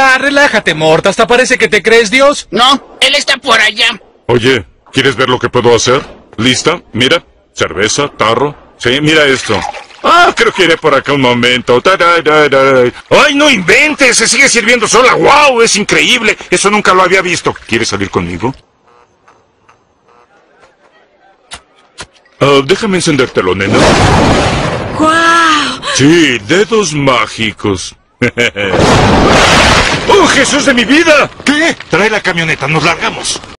Ya, relájate, Mort. Hasta parece que te crees Dios. No, él está por allá. Oye, ¿quieres ver lo que puedo hacer? ¿Lista? Mira. Cerveza, tarro. Sí, mira esto. Ah, creo que iré por acá un momento. ¡Ay, no inventes! Se sigue sirviendo sola. ¡Wow! Es increíble. Eso nunca lo había visto. ¿Quieres salir conmigo? Ah, déjame encendértelo, nena. ¡Guau! Sí, dedos mágicos. ¡Oh, Jesús de mi vida! ¿Qué? Trae la camioneta, nos largamos.